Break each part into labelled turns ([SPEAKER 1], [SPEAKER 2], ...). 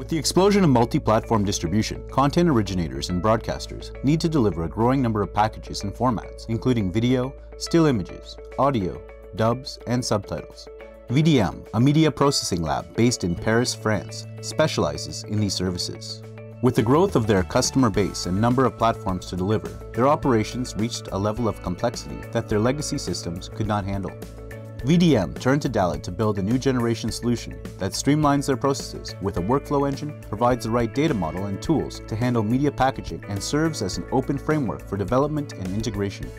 [SPEAKER 1] With the explosion of multi-platform distribution, content originators and broadcasters need to deliver a growing number of packages and formats, including video, still images, audio, dubs, and subtitles. VDM, a media processing lab based in Paris, France, specializes in these services. With the growth of their customer base and number of platforms to deliver, their operations reached a level of complexity that their legacy systems could not handle. VDM turned to Dalet to build a new generation solution that streamlines their processes with a workflow engine, provides the right data model and tools to handle media packaging, and serves as an open framework for development and integration.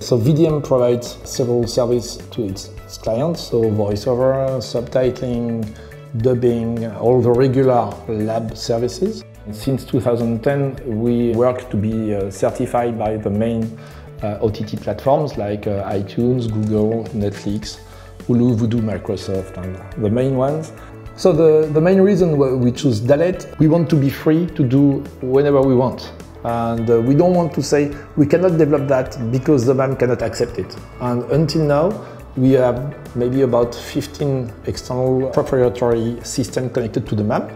[SPEAKER 2] So VDM provides several services to its clients, so voiceover, subtitling, dubbing, all the regular lab services. Since 2010, we work to be uh, certified by the main OTT platforms like uh, iTunes, Google, Netflix, Hulu, Vudu, Microsoft, and the main ones. So the, the main reason we choose Dalet, we want to be free to do whenever we want. And uh, we don't want to say we cannot develop that because the MAM cannot accept it. And until now, we have maybe about 15 external proprietary systems connected to the MAM,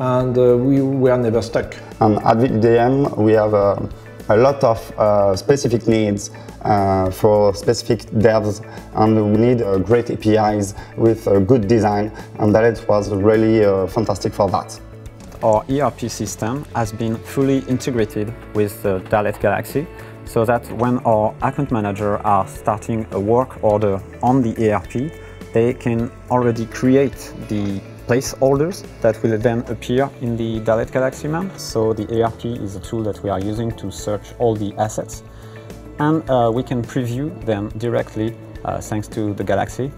[SPEAKER 2] and uh, we were never stuck.
[SPEAKER 3] And at VDM, we have uh, a lot of uh, specific needs uh, for specific devs and we need uh, great APIs with a good design and that was really uh, fantastic for that.
[SPEAKER 4] Our ERP system has been fully integrated with the Dalet Galaxy so that when our account manager are starting a work order on the ERP, they can already create the placeholders that will then appear in the Dalet Galaxy MAM. So the ERP is a tool that we are using to search all the assets and uh, we can preview them directly uh, thanks to the Galaxy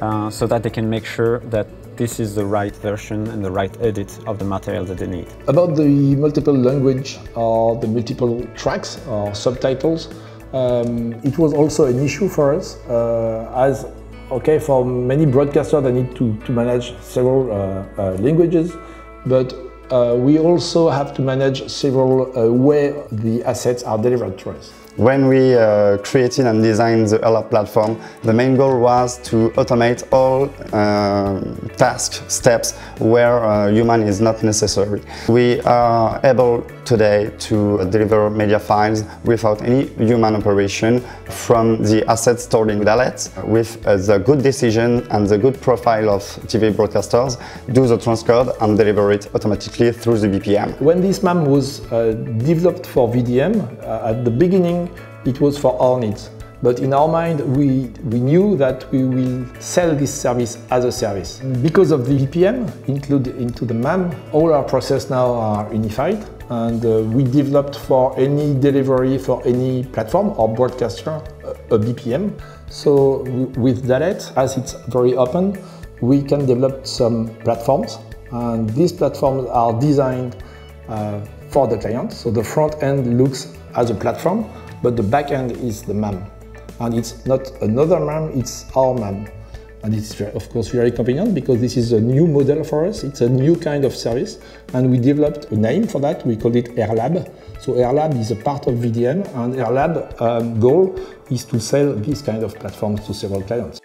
[SPEAKER 4] uh, so that they can make sure that this is the right version and the right edit of the material that they need.
[SPEAKER 2] About the multiple language or the multiple tracks or subtitles, um, it was also an issue for us uh, as Okay, for many broadcasters, they need to, to manage several uh, uh, languages, but uh, we also have to manage several uh, where the assets are delivered to us.
[SPEAKER 3] When we uh, created and designed the AirLab platform, the main goal was to automate all uh, task steps where uh, human is not necessary. We are able today to deliver media files without any human operation from the assets stored in Dalet with uh, the good decision and the good profile of TV broadcasters, do the transcode and deliver it automatically through the BPM.
[SPEAKER 2] When this MAM was uh, developed for VDM, at the beginning it was for our needs. But in our mind, we, we knew that we will sell this service as a service. Because of the BPM included into the MAM, all our processes now are unified and uh, we developed for any delivery for any platform or broadcaster a, a BPM. So with Dalet, as it's very open, we can develop some platforms and these platforms are designed uh, for the client. So the front end looks as a platform but the back end is the MAM. And it's not another MAM, it's our MAM. And it's of course very convenient because this is a new model for us. It's a new kind of service. And we developed a name for that. We called it AirLab. So AirLab is a part of VDM and AirLab um, goal is to sell this kind of platforms to several clients.